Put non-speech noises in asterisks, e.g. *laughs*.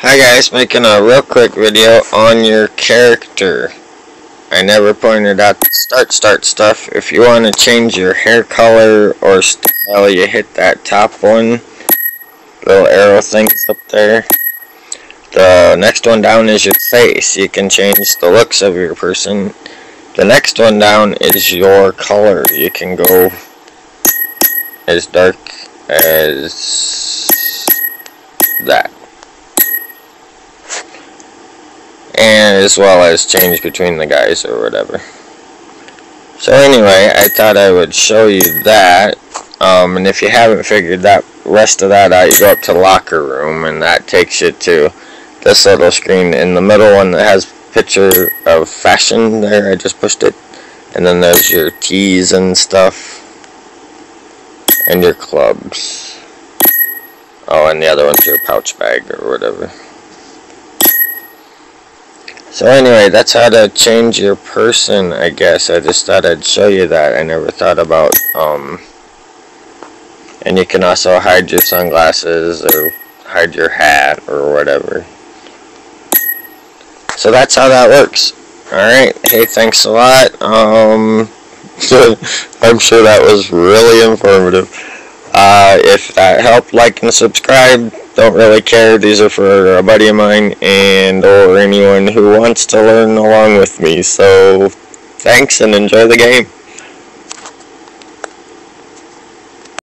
Hi guys, making a real quick video on your character. I never pointed out the start start stuff. If you want to change your hair color or style, you hit that top one. Little arrow things up there. The next one down is your face. You can change the looks of your person. The next one down is your color. You can go as dark as that. And as well as change between the guys or whatever. So anyway, I thought I would show you that, um, and if you haven't figured that rest of that out, you go up to locker room, and that takes you to this little screen in the middle one that has picture of fashion there. I just pushed it, and then there's your tees and stuff, and your clubs. Oh, and the other one's your pouch bag or whatever. So anyway, that's how to change your person, I guess. I just thought I'd show you that. I never thought about, um... And you can also hide your sunglasses or hide your hat or whatever. So that's how that works. Alright, hey, thanks a lot. Um, *laughs* I'm sure that was really informative. Uh, if that helped, like and subscribe don't really care. These are for a buddy of mine and or anyone who wants to learn along with me. So thanks and enjoy the game.